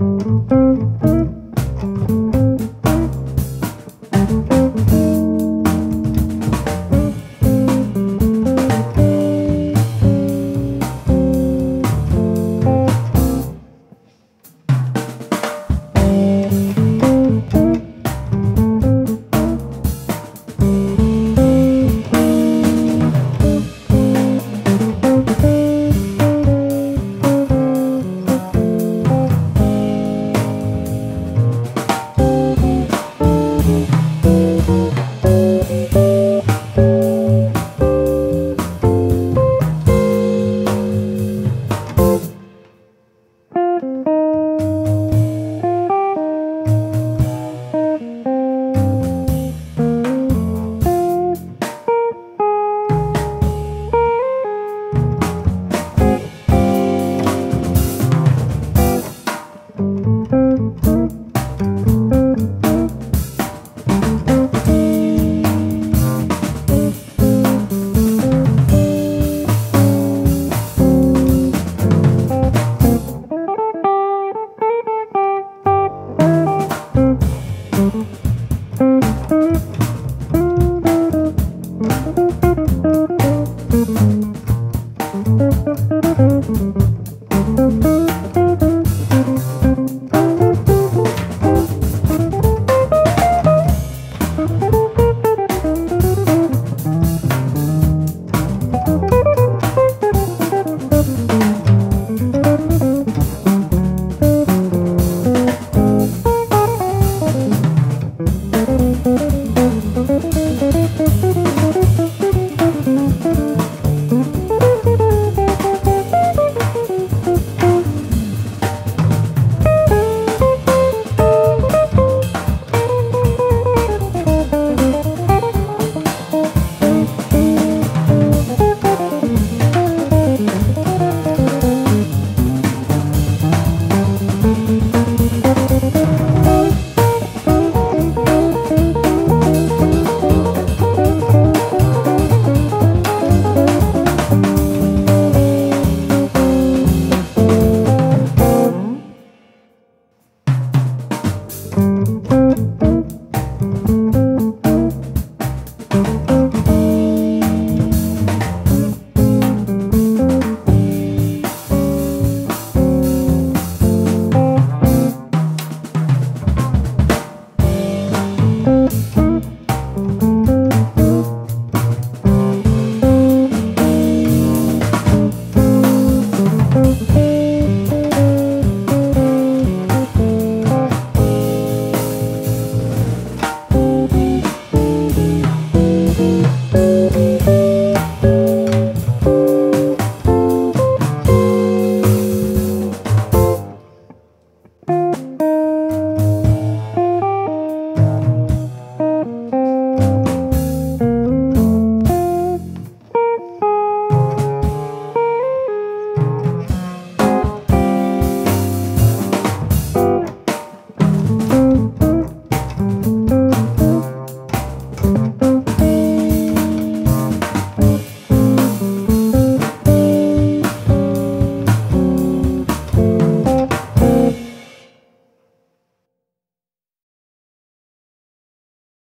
Thank Thank you.